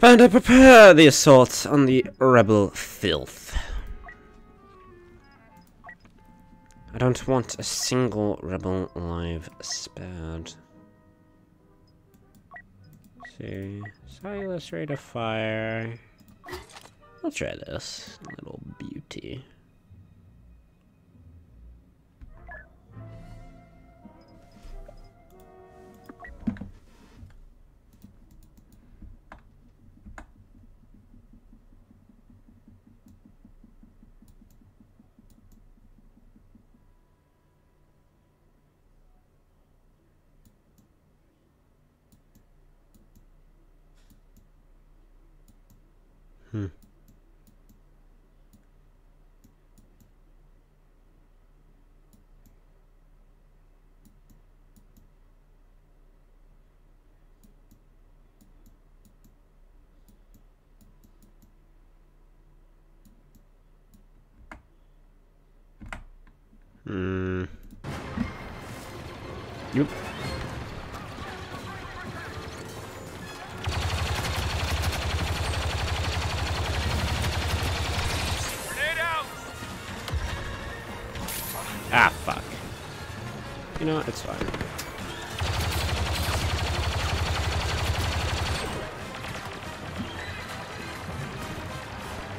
Panda, prepare the assault on the rebel filth. I don't want a single rebel alive spared. Let's see, Silas rate of fire. I'll try this little beauty.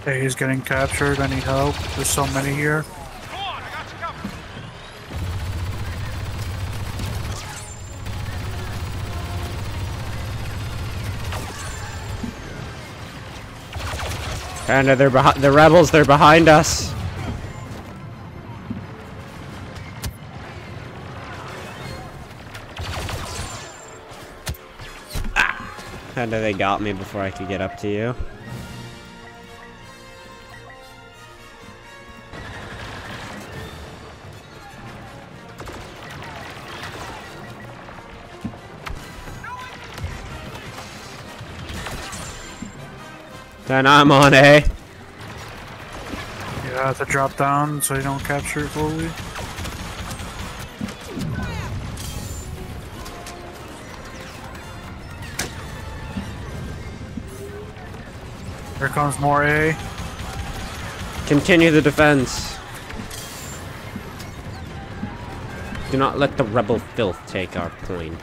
Hey, he's getting captured. I need help. There's so many here. Panda, they're behind. The rebels, they're behind us. Ah! Panda, they got me before I could get up to you. Then I'm on A. You have to drop down so you don't capture it fully. Here comes more A. Continue the defense. Do not let the rebel filth take our point.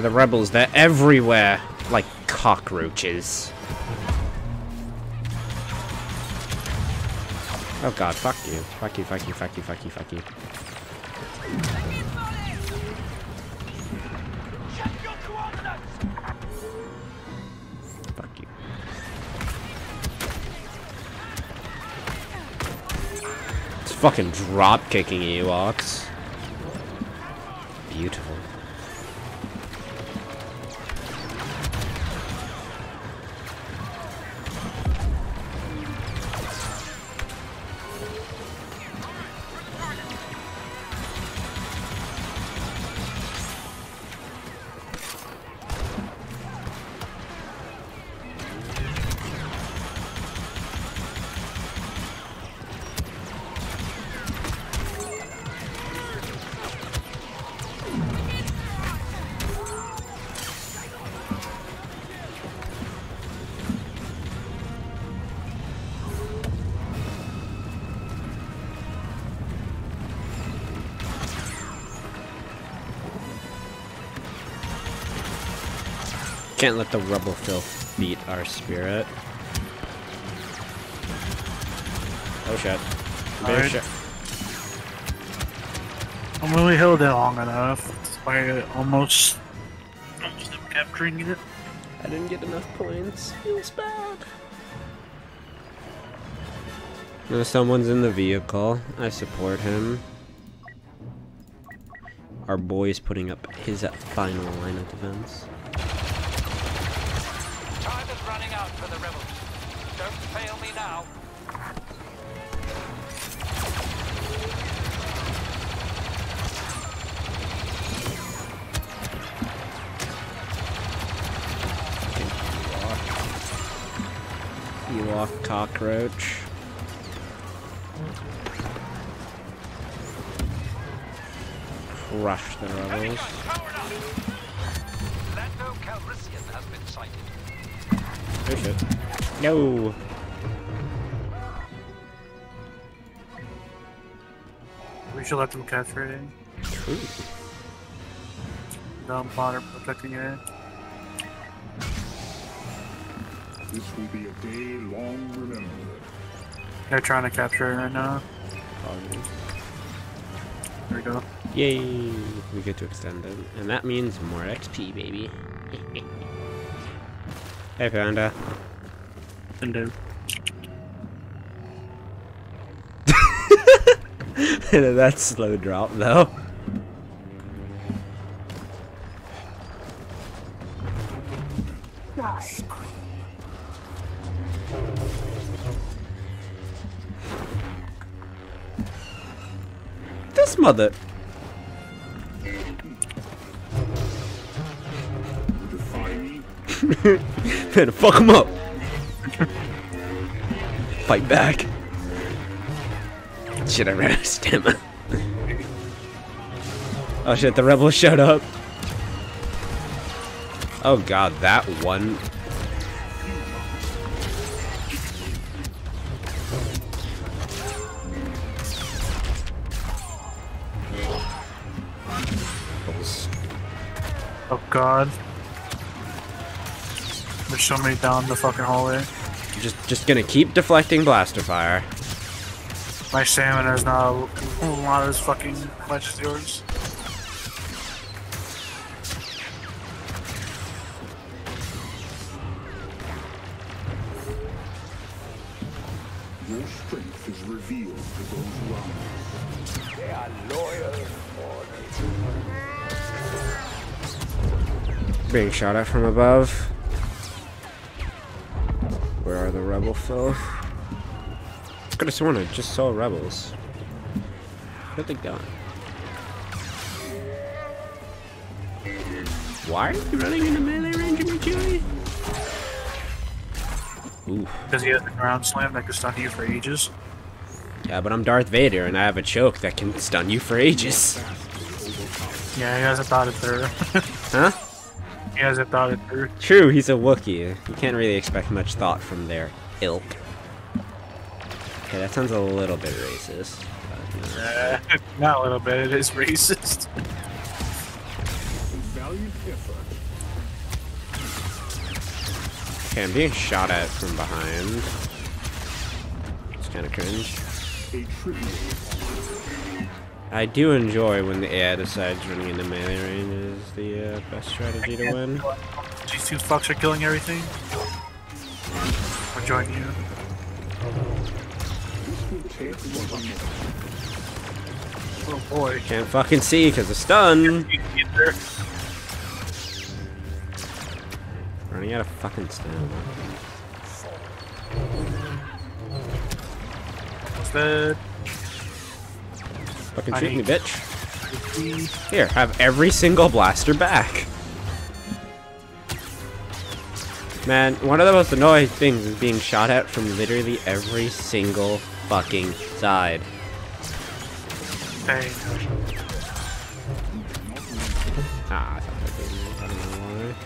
The rebels, they're everywhere, like cockroaches. Oh god, fuck you. Fuck you, fuck you, fuck you, fuck you! Fuck you. It's fucking drop kicking Ewoks. Beautiful. Can't let the rubble filth beat our spirit. Oh shit. Alright. shit. I'm really held it long enough. Despite almost, almost them capturing it. I didn't get enough points. Feels bad. No, someone's in the vehicle. I support him. Our boy's putting up his final line of defense. for the rebels. Don't fail me now. Ewok cockroach. Crush the rebels. Oh shit. No! We should let them capture it. Ooh. Don't bother protecting it. This will be a day long remembered. They're trying to capture it right now. There we go. Yay! We get to extend it. And that means more XP, baby. hey, Panda. And do. That's slow drop, though. This mother. Me? Fuck him up. Fight back. Shit, I ran out of stamina. oh shit, the rebels showed up. Oh god, that one. Oh god. There's so down the fucking hallway. Just, just gonna keep deflecting blaster fire. My stamina is not a lot as fucking much as yours. Your strength is revealed to those around you. Being shot at from above. The rebel foe? Could have sworn I just saw rebels. Where'd they gone? Why are you running into melee range of me, Chewie? Ooh. Because he has the ground slam that can stun you for ages. Yeah, but I'm Darth Vader and I have a choke that can stun you for ages. Yeah, he hasn't thought it through. Huh? he hasn't thought it through. True, he's a Wookiee. You can't really expect much thought from their ilk. Okay, that sounds a little bit racist. but, uh, Uh, not a little bit, it is racist. A valiant effort. Okay, I'm being shot at from behind. It's kind of cringe. I do enjoy when the AI decides running into melee range is the uh, best strategy to win. These two fucks are killing everything. I'll join you. This will take one more. Oh boy. Can't fucking see because of stun. You can get there. Running out of fucking stamina. What's that? Fucking shoot me, bitch. Here, have every single blaster back. Man, one of the most annoying things is being shot at from literally every single fucking side. Ah, I thought that did me. I don't know why.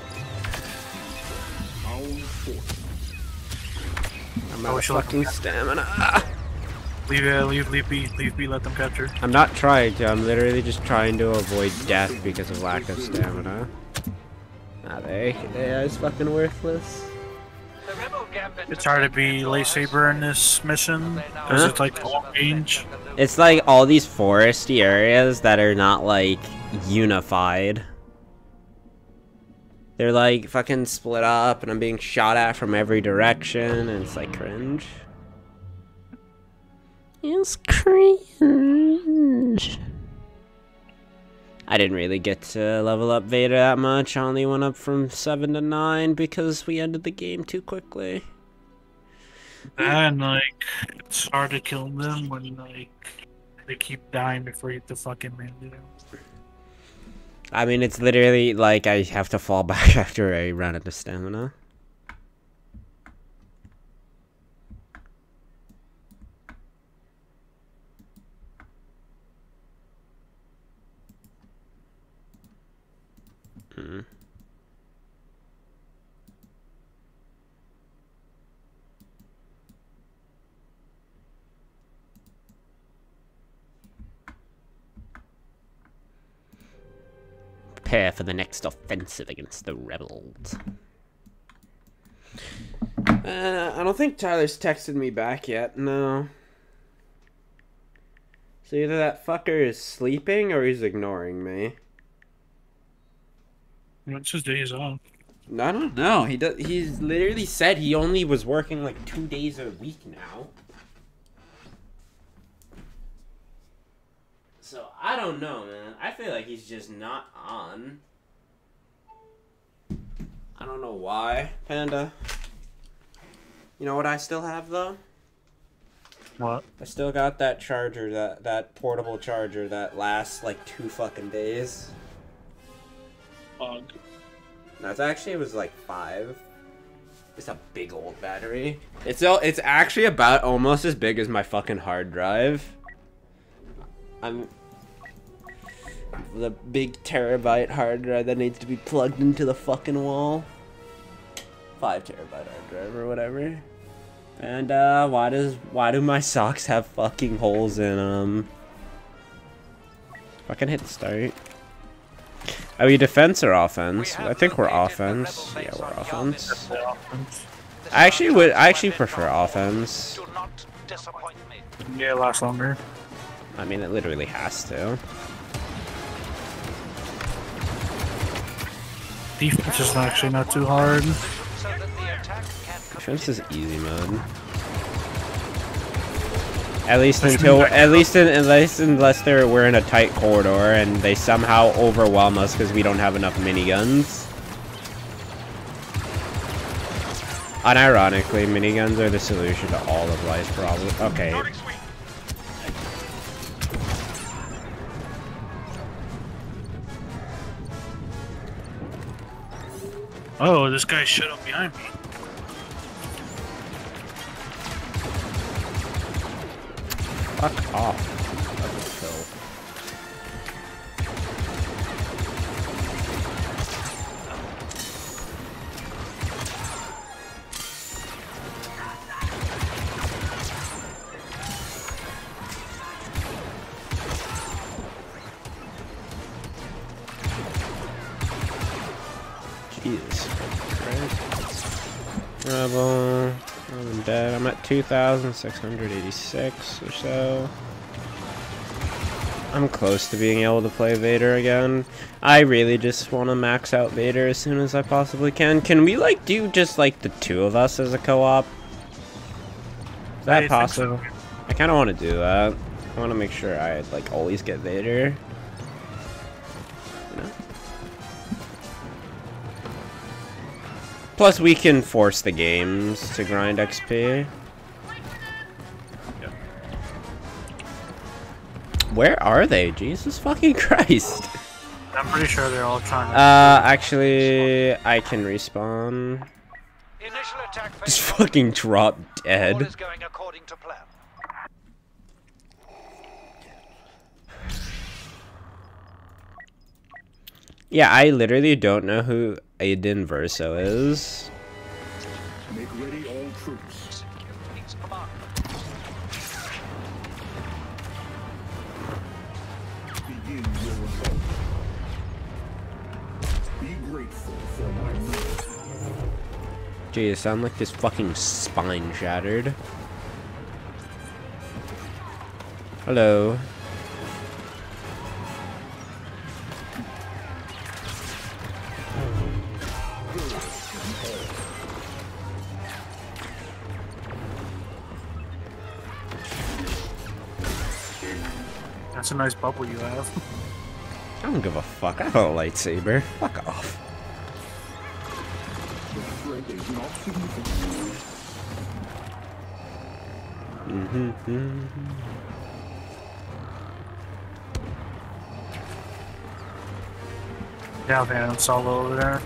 Our force. I'm out of wish you luck. fucking stamina. Ah! leave it, leave, leave be, leave be, let them capture. I'm not trying to, I'm literally just trying to avoid death because of lack of stamina. Nah, they, they is fucking worthless. The rebel gambit It's hard to be lightsaber in this mission because Huh? it's like long range. It's like all these foresty areas that are not like unified. They're like fucking split up and I'm being shot at from every direction and it's like cringe. It's cringe. I didn't really get to level up Vader that much. I only went up from 7 to 9 because we ended the game too quickly. And like, it's hard to kill them when like they keep dying before you hit the fucking mandate. I mean, it's literally like I have to fall back after I run out of stamina. Mm. Prepare for the next offensive against the rebels. Uh, I don't think Tyler's texted me back yet. No. So either that fucker is sleeping or he's ignoring me. What's his days off? I don't know. He does. He's literally said he only was working like two days a week now. So I don't know, man. I feel like he's just not on. I don't know why, Panda. You know what I still have though? What? I still got that charger, that that portable charger that lasts like two fucking days. Bug. No, actually it was like five. It's a big old battery. It's it's actually about almost as big as my fucking hard drive. I'm the big terabyte hard drive that needs to be plugged into the fucking wall. Five terabyte hard drive or whatever. And uh, why does why do my socks have fucking holes in them? Fucking hit start. Oh, are we defense or offense? I think we're offense. Yeah, we're offense. I actually would. I actually prefer offense. Do not disappoint. Yeah, last longer. I mean, it literally has to. Defense is actually not too hard. So that the attack can Defense is easy mode. At least until, at least, in, at least unless they're we're in a tight corridor and they somehow overwhelm us because we don't have enough miniguns. Unironically, miniguns are the solution to all of life's problems. Okay, Oh, this guy shut up behind me. Fuck off. 2,686 or so. I'm close to being able to play Vader again. I really just want to max out Vader as soon as I possibly can. Can we, like, do just, like, the two of us as a co-op? Is that I possible? so. I kind of want to do that. I want to make sure I, like, always get Vader. You know? Plus, we can force the games to grind XP. Where are they? Jesus fucking Christ. I'm pretty sure they're all trying to. Uh, actually, I can respawn. Initial attack Just fucking drop dead. is going according to plan. Yeah, I literally don't know who Iden Versio is. Jeez, sound like this fucking spine shattered. Hello. That's a nice bubble you have. I don't give a fuck. I have a lightsaber. Fuck off. Is not significant. Mm-hmm. Yeah, man, solo over there.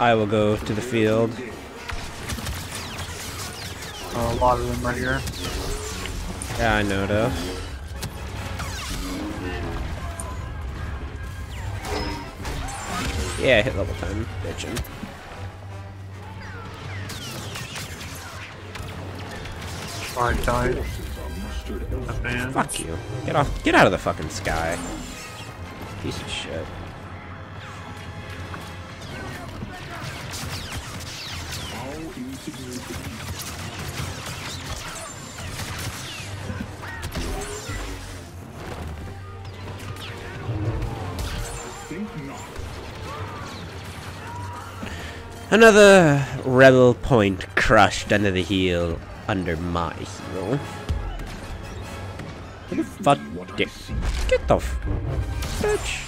I will go to the field. Uh, a lot of them right here. Yeah, I know though. Yeah, I hit level 10. Bitchin'. Elsewhere. Advance. Fuck you. Get off. Get out of the fucking sky. Piece of shit. Another rebel point crushed under the heel, under my heel. Who the fuck? What Get, see. get the f- bitch.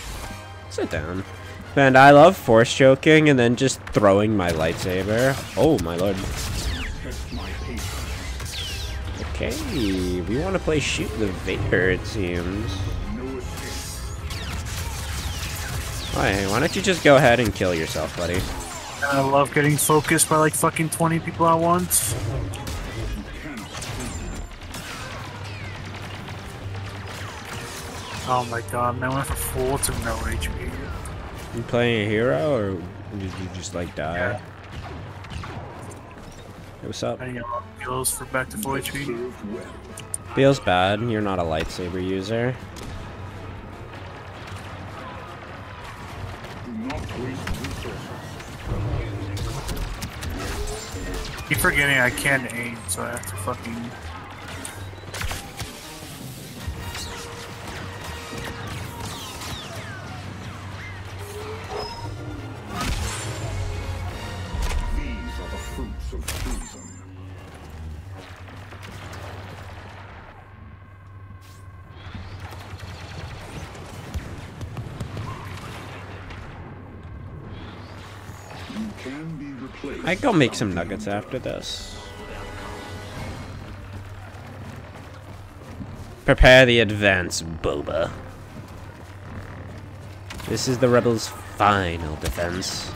Sit down. Man, I love force choking and then just throwing my lightsaber. Oh my lord. Test my patience. Okay, we want to play shoot the Vader, it seems. Why? Why don't you just go ahead and kill yourself, buddy? I love getting focused by like fucking 20 people at once. Oh my god, man, I went for full to no HP. You playing a hero, or did you just like die? Yeah. Hey, what's up? I got skills for back to full HP. Feels bad. You're not a lightsaber user. Do not waste resources. Keep forgetting I can't aim, so I have to fucking. Replaced. I go make some nuggets after this. Prepare the advance, Boba. This is the rebels' final defense.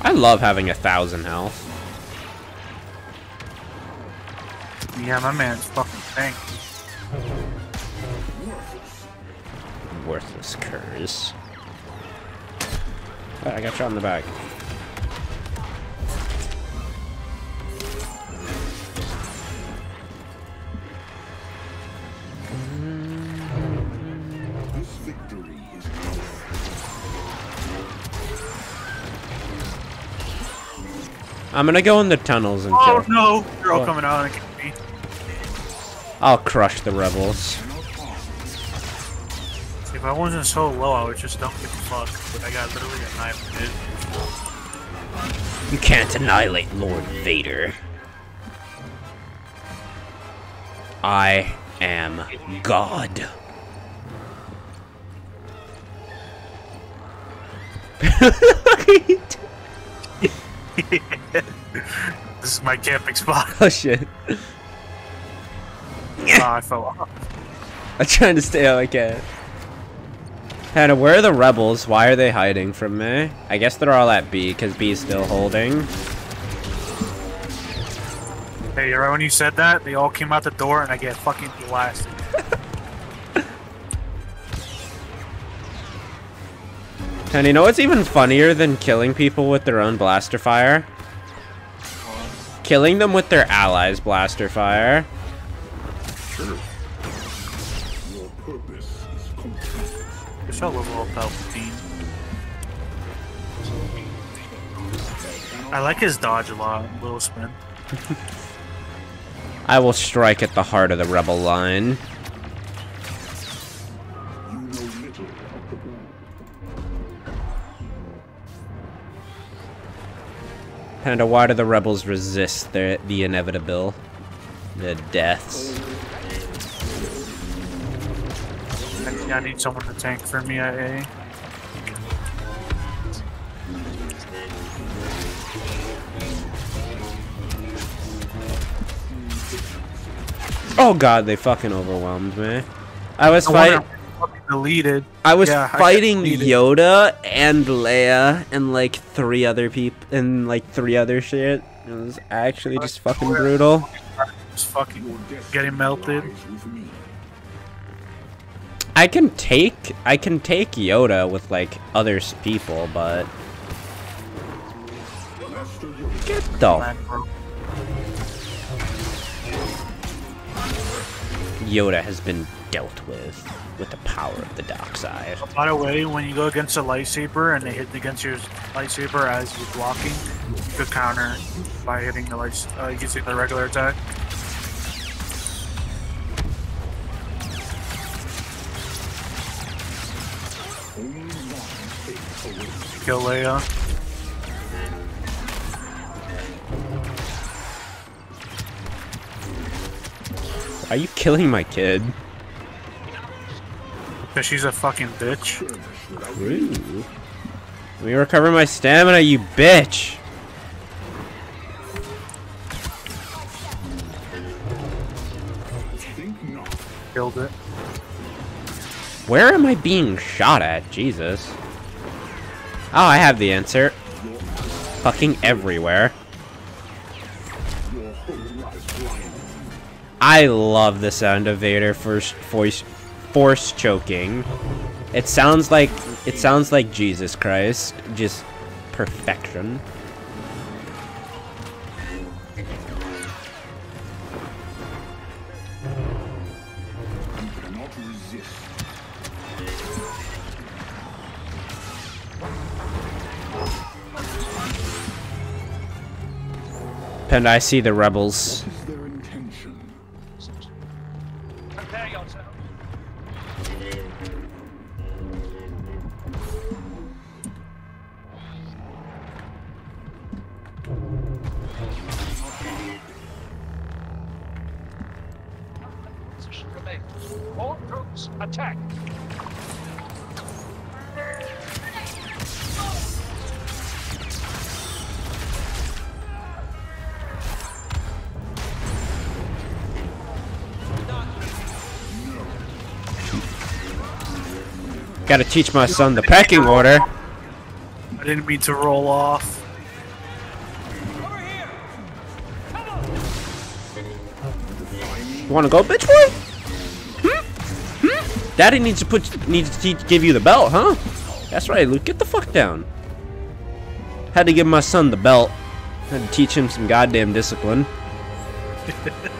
I love having a thousand health. Yeah, my man's fucking tank. Worthless curs. Oh, I got shot in the back. This victory is ours. I'm gonna go in the tunnels and Oh kill. no! They're all What? coming out and kill me. I'll crush the rebels. If I wasn't so low, I would just don't give a fuck. But I got literally a knife. You can't annihilate Lord Vader. I am God. This is my camping spot. oh shit. Ah, I fell off. I'm trying to stay out can. Hannah, where are the rebels? Why are they hiding from me? I guess they're all at B, because B is still holding. Hey, right when you said that, they all came out the door and I get fucking blasted. And you know what's even funnier than killing people with their own blaster fire? Killing them with their allies' blaster fire. Sure. Your purpose is complete. I shall level up Palpatine. I like his dodge a lot, little spin. I will strike at the heart of the rebel line. You know little of the. Panda, why do the rebels resist the, the inevitable? The deaths. I, I need someone to tank for me at A. Oh god, they fucking overwhelmed me. I was fighting. I deleted. I was Yeah, fighting deleted. Yoda and Leia and like three other people and like three other shit. It was actually just fucking brutal. Just fucking getting melted. Lies with me. I can take I can take Yoda with like other people, but Yoda. get the Yoda has been dealt with with the power of the dark side. By the way, when you go against a lightsaber and they hit against your lightsaber as you're blocking, you could counter by hitting the light, uh, using the regular attack. Kill Leia. Are you killing my kid? Because she's a fucking bitch. Ooh. Let me recover my stamina, you bitch! Killed it. Where am I being shot at? Jesus. Oh, I have the answer. Fucking everywhere. I love the sound of Vader force voice force choking. It sounds like it sounds like Jesus Christ, just perfection. And I see the rebels. Gotta teach my son the pecking order. I didn't mean to roll off. You wanna go, bitch boy? Hmm? Hmm? Daddy needs to put needs to teach, give you the belt, huh? That's right, Luke. Get the fuck down. Had to give my son the belt. Had to teach him some goddamn discipline.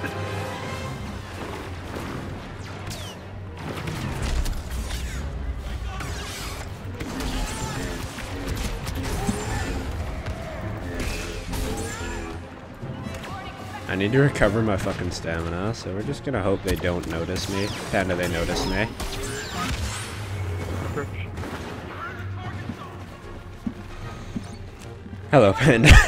I need to recover my fucking stamina, so we're just gonna hope they don't notice me. Panda, they notice me. Hello, Panda.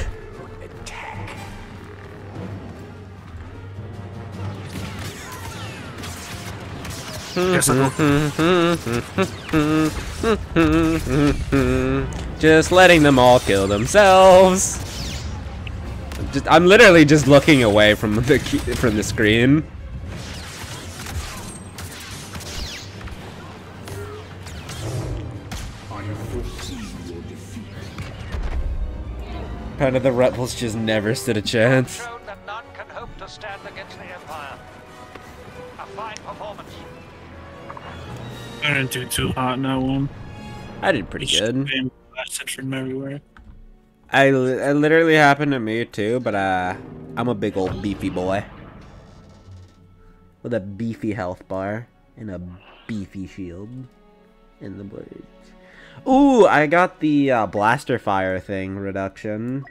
Just letting them all kill themselves. Just, I'm literally just looking away from the from the screen. I have foreseen your defeat. Kind of the rebels just never stood a chance. That none can hope to stand against the Empire. A fine performance. I didn't do too hot in that one. I did pretty good. Been blasted from everywhere. I it literally happened to me too, but uh, I'm a big old beefy boy with a beefy health bar and a beefy shield in the blades. Ooh, I got the uh, blaster fire thing reduction.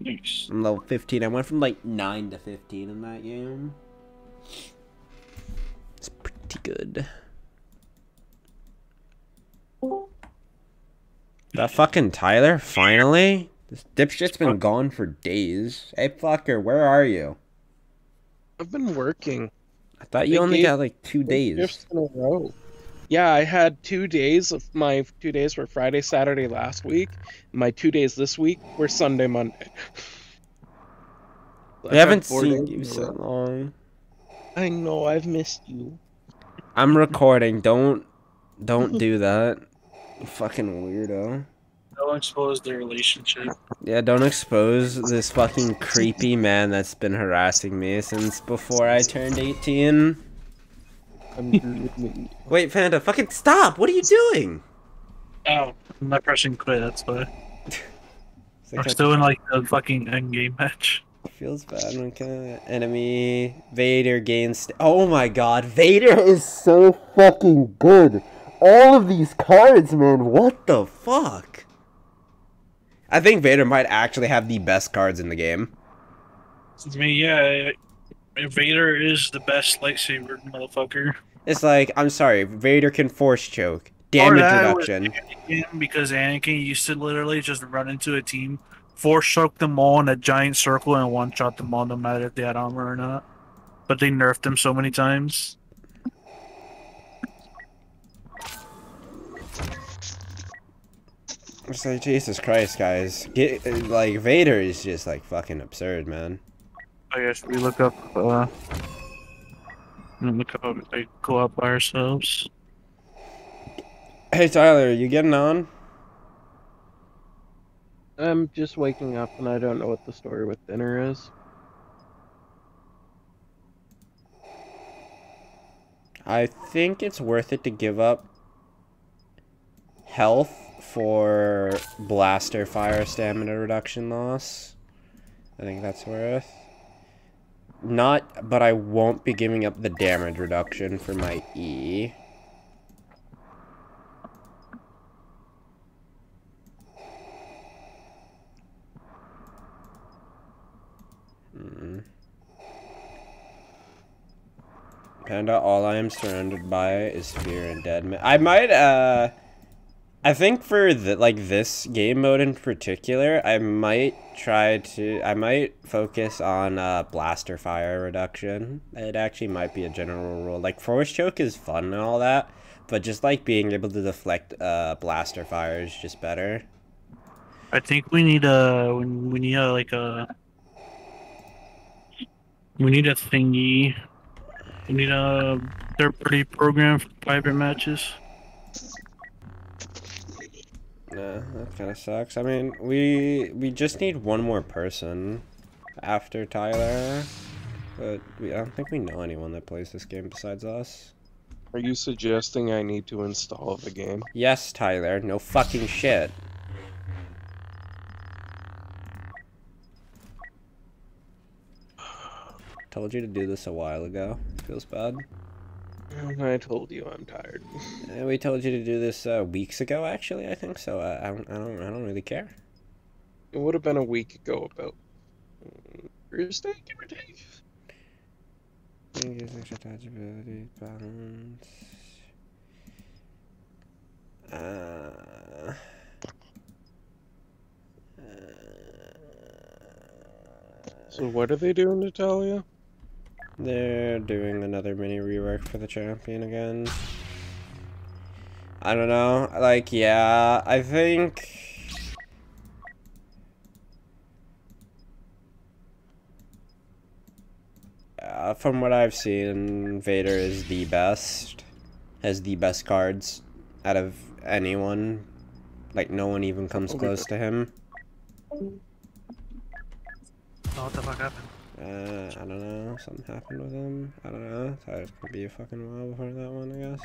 Nice. I'm level 15. I went from like 9 to 15 in that game. It's pretty good. That fucking Tyler, finally? This dipshit's been gone for days. Hey, fucker, where are you? I've been working I thought you They only got like two days. in a row. Yeah, I had two days of my two days were Friday, Saturday last week. My two days this week were Sunday, Monday. Had haven't seen you so long. I know I've missed you. I'm recording. Don't don't do that. You fucking weirdo. Don't expose their relationship. Yeah, don't expose this fucking creepy man that's been harassing me since before I turned 18. Wait, Panda, fucking stop! What are you doing? Oh, I'm not pressing quit. That's why. It's We're like still in like the fucking end game match. feels bad when can enemy Vader gains. St- oh my god, Vader is so fucking good. All of these cards, man. What the fuck? I think Vader might actually have the best cards in the game. I mean, yeah, Vader is the best lightsaber motherfucker. It's like, I'm sorry, Vader can force choke, damage that was reduction. Anakin, because Anakin used to literally just run into a team, force choke them all in a giant circle, and one shot them all, no matter if they had armor or not. But they nerfed them so many times. It's like Jesus Christ, guys. Get like Vader is just like fucking absurd, man. I guess we look up. uh Look up. Like, go up by ourselves. Hey Tyler, you getting on? I'm just waking up and I don't know what the story with dinner is. I think it's worth it to give up health for blaster fire stamina reduction loss. I think that's worth. Not, but I won't be giving up the damage reduction for my E. Hmm. Panda, all I am surrounded by is fear and dead men. I might, uh... I think for the, like this game mode in particular, I might try to... I might focus on uh, blaster fire reduction. It actually might be a general rule. Like, force choke is fun and all that, but just like being able to deflect uh, blaster fire is just better. I think we need a. We need a like a. We need a thingy. We need a third party program for private matches. Nah, that kind of sucks. I mean, we we just need one more person after Tyler, but we, I don't think we know anyone that plays this game besides us. Are you suggesting I need to install the game? Yes, Tyler. No fucking shit. Told you to do this a while ago. Feels bad. I told you I'm tired. And we told you to do this uh, weeks ago. Actually, I think so. Uh, I don't. I don't. I don't really care. It would have been a week ago about mm, Thursday, give or take. Increase extra touchability, balance. Uh, So what are they doing, Natalia? They're doing another mini rework for the champion again. I don't know. Like, yeah, I think. Uh, from what I've seen, Vader is the best. Has the best cards out of anyone. Like, no one even comes close to him. Oh, what the fuck happened? Uh, I don't know. Something happened with him. I don't know. Thought it could be a fucking while before that one, I guess.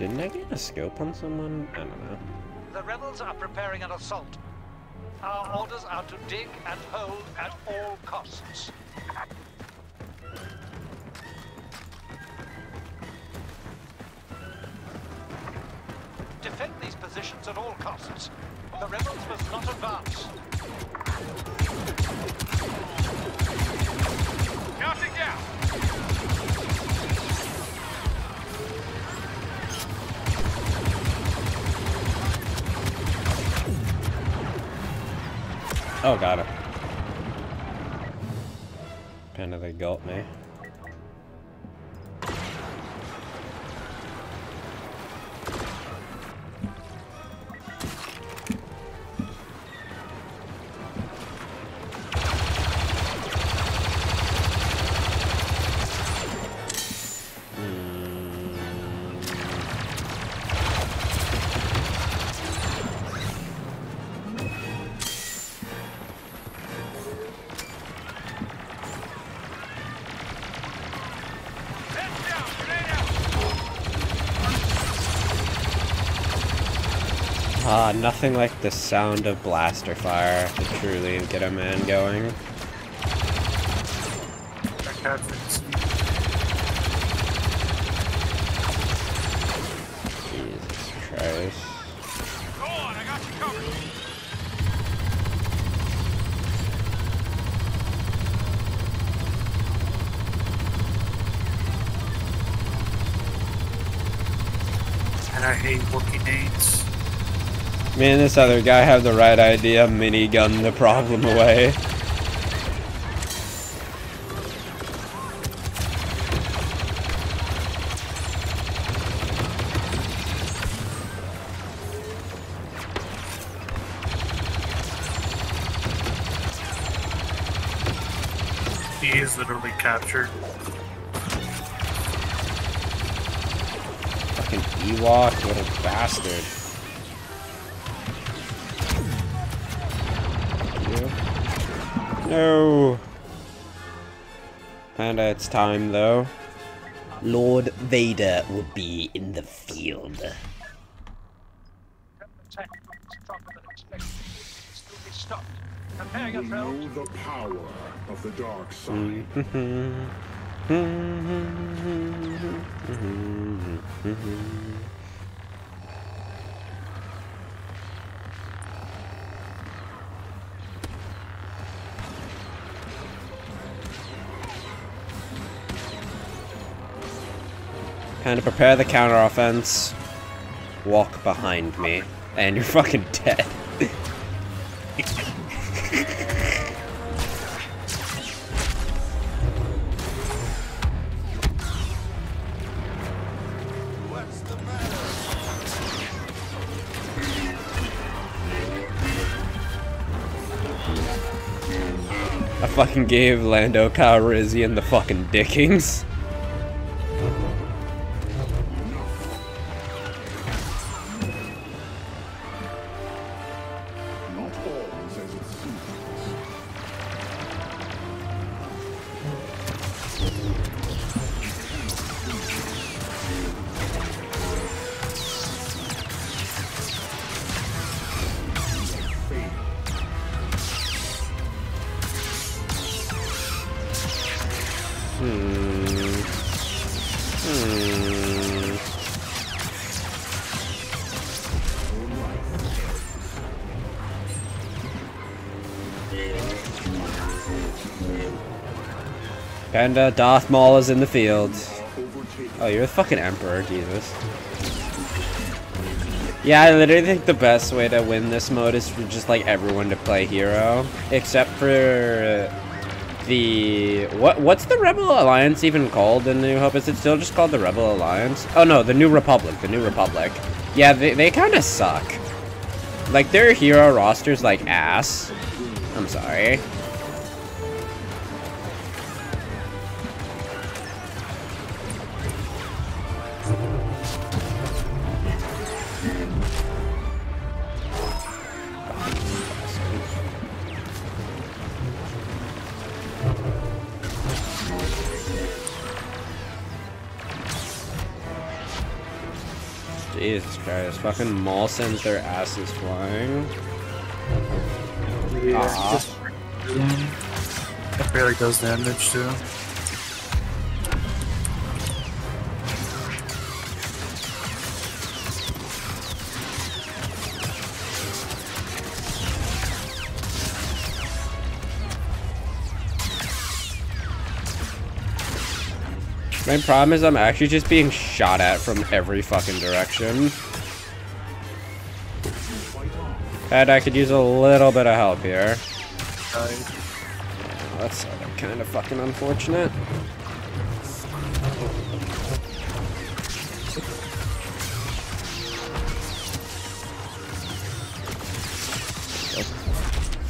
Didn't I get a scope on someone? I don't know. The rebels are preparing an assault. Our orders are to dig and hold at all costs. Defend these positions at all costs. The rebels must not advance. Oh, got it. Of they gulp me. Nothing like the sound of blaster fire to truly get a man going. Jesus Christ. And I hate working dates. Man, this other guy had the right idea. Minigun the problem away. He is literally captured. Fucking Ewok, little bastard. No. Panda, it's time though. Lord Vader will be in the field. Attack is stronger than expected. Still be stopped. Prepare We know the power of the dark side. Kind of prepare the counter offense. Walk behind me, and you're fucking dead. I fucking gave Lando Calrissian the fucking dickings. Panda, Darth Maul is in the field. Oh, you're the fucking Emperor, Jesus. Yeah, I literally think the best way to win this mode is for just like everyone to play hero, except for the what? What's the Rebel Alliance even called in New Hope? Is it still just called the Rebel Alliance? Oh no, the New Republic. The New Republic. Yeah, they they kind of suck. Like their hero rosters like ass. I'm sorry. Fucking Maul sends their asses flying. Yeah, ah. Aw. just that barely does damage too. My problem is I'm actually just being shot at from every fucking direction. And I could use a little bit of help here. Uh, That's kind of fucking unfortunate.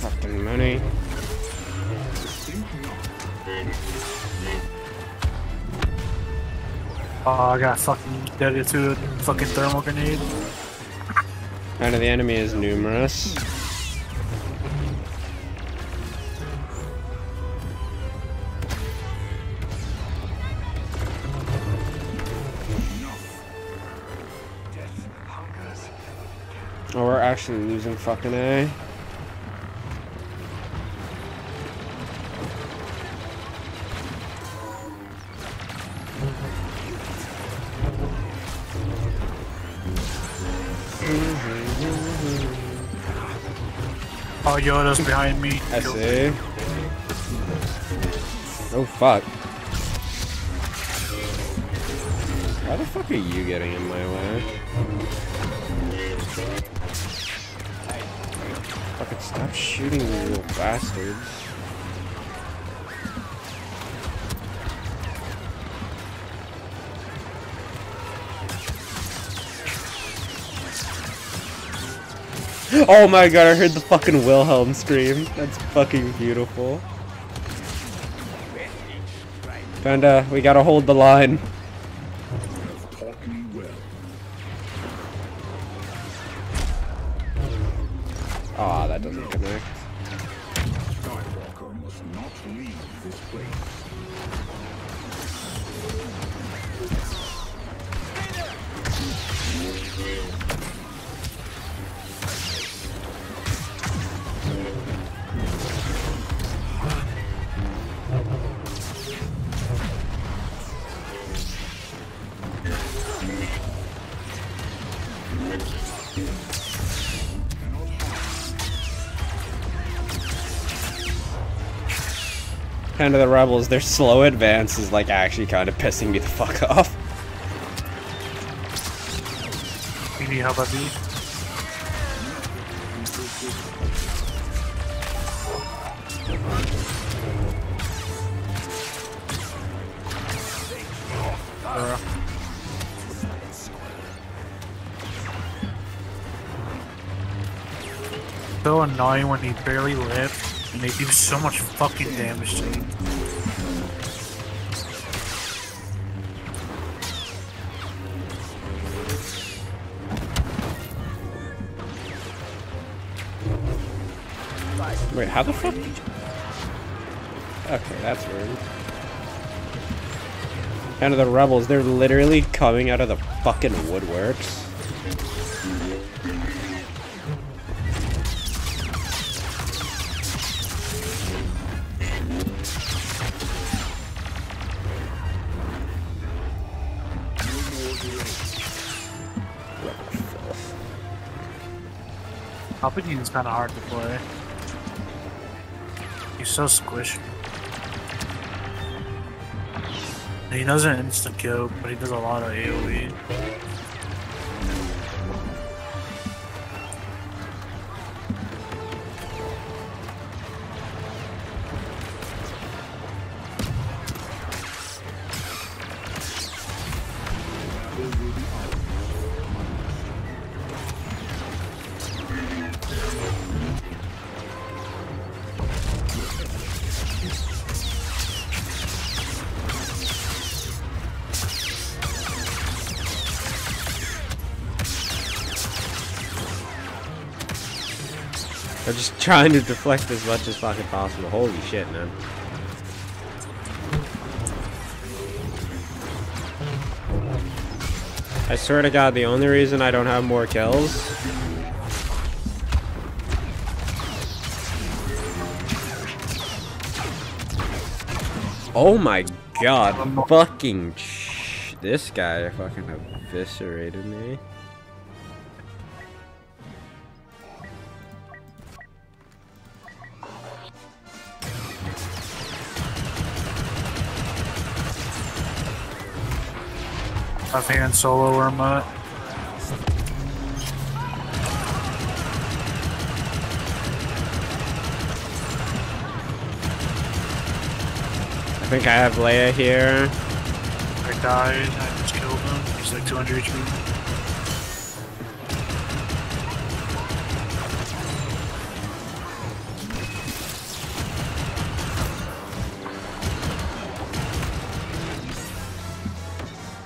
Fucking money. oh, I got fucking dead to a fucking thermal grenade. Of the enemy is numerous. Oh, we're actually losing fucking A. Yoda's behind me. I see. Oh fuck. Why the fuck are you getting in my way? Fucking stop shooting, you little bastards. Oh my god, I heard the fucking Wilhelm scream. That's fucking beautiful. Panda, we gotta hold the line. Kind of the rebels, their slow advance is like actually kind of pissing me the fuck off. Need help at me? So annoying when they barely live and they do so much fucking damage to you. How the fuck? Okay, that's weird. And the rebels, they're literally coming out of the fucking woodworks. Palpatine's kind of hard to play. He's so squishy. He doesn't insta kill, but he does a lot of. AoE. Trying to deflect as much as fucking possible. Holy shit, man. I swear to God, the only reason I don't have more kills. Oh my God! Fucking this guy fucking eviscerated me. Left Han Solo where I'm at. I think I have Leia here. I died. I just killed him. He's like 200 HP.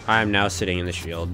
I am now sitting in the shield.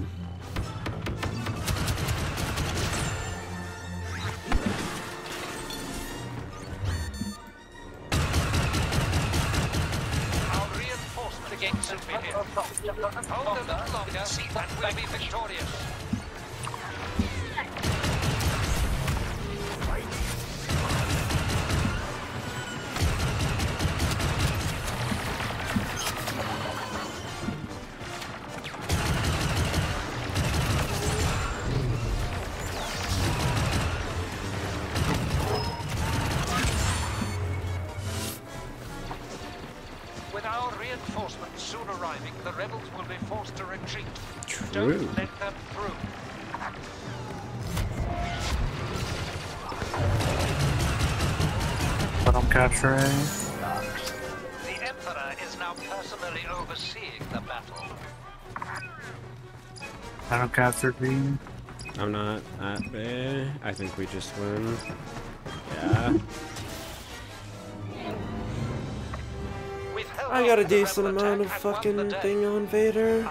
I don't capture green. I'm not at bay. I think we just win. Yeah. I got a decent amount of attack and won fucking the day. thing on Vader.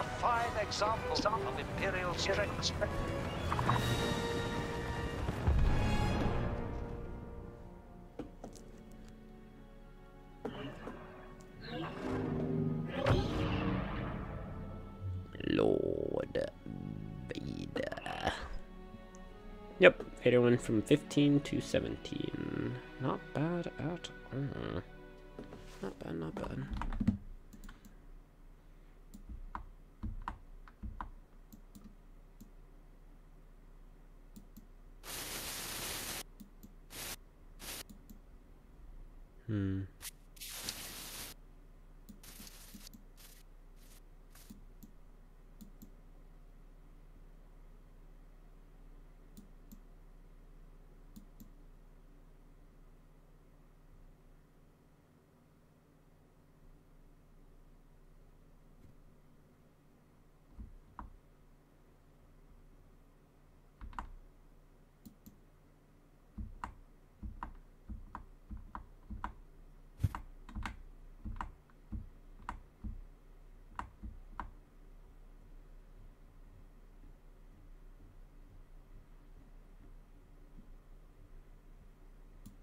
Went from 15 to 17. Not bad at all. Not bad, not bad. Hmm.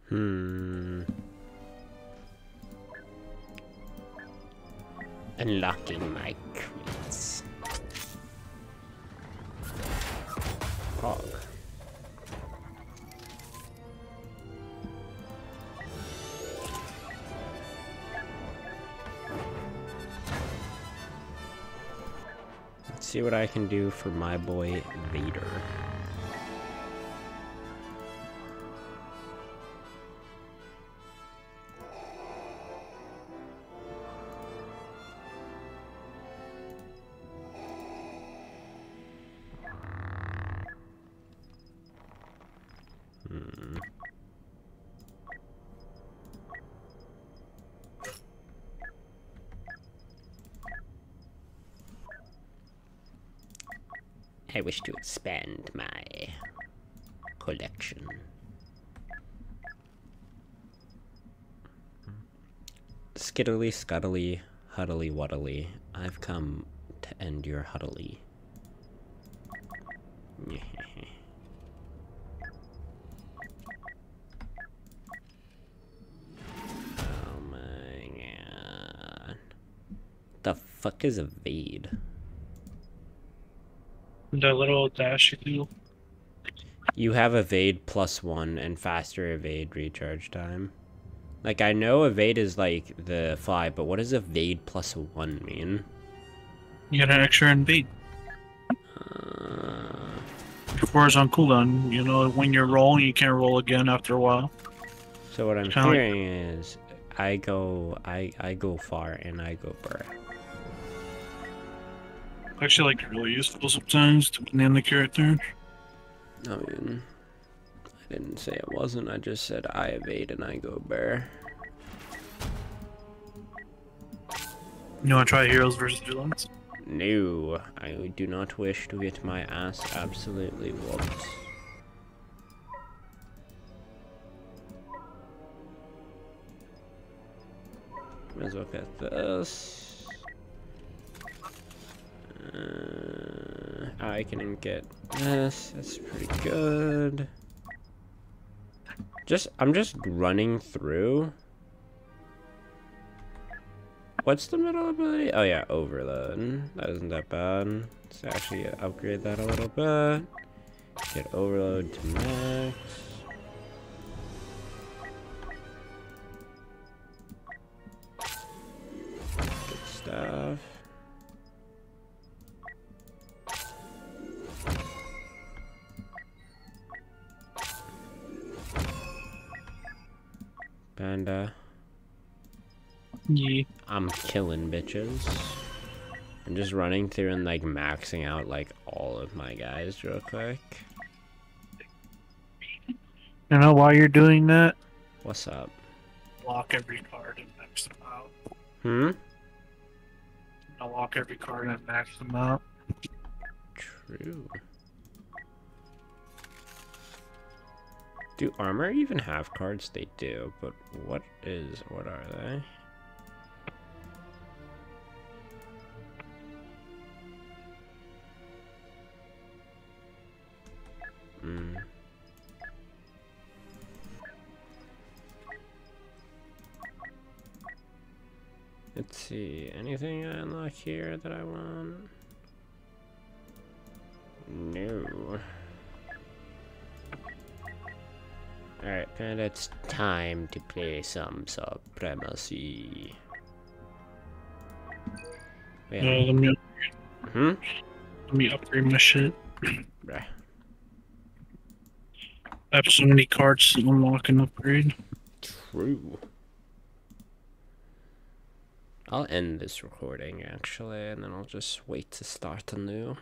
Hmm. Unlocking my crates. Hog. Let's see what I can do for my boy Vader. Wish to expand my collection. Skiddly, scuddly, huddly, wuddly. I've come to end your huddly. Oh my god. The fuck is evade? That little dash you do. You have evade plus one and faster evade recharge time. Like I know evade is like the fly, but what does evade plus one mean? You get an extra invade. Uh, Before it's on cooldown, you know, when you're rolling, you can't roll again after a while. so what I'm Kinda like- hearing is, I go, I I go far and I go burr. Actually, like really useful sometimes, depending on the character. I mean, I didn't say it wasn't. I just said I evade and I go burr. You want to try heroes versus villains? No, I do not wish to get my ass absolutely whooped. Let's look at this. Uh, I can get this. That's pretty good. Just, I'm just running through. What's the middle ability? Oh yeah, overload. That isn't that bad. Let's actually upgrade that a little bit. Get overload to max. Good stuff. Panda. Yeah. I'm killing bitches. I'm just running through and like maxing out like all of my guys real quick. You know, why you're doing that, What's up? lock every card and max them out. Hmm? I'll lock every card and max them out. True. Do armor even have cards? They do, but what is what are they? Hmm. Let's see. Anything I unlock here that I want? No. Alright, and it's time to play some Supremacy. Yeah, Wait, let me hmm? let me upgrade my shit. Bruh. I have so many cards to unlock and upgrade. True. I'll end this recording actually, and then I'll just wait to start anew.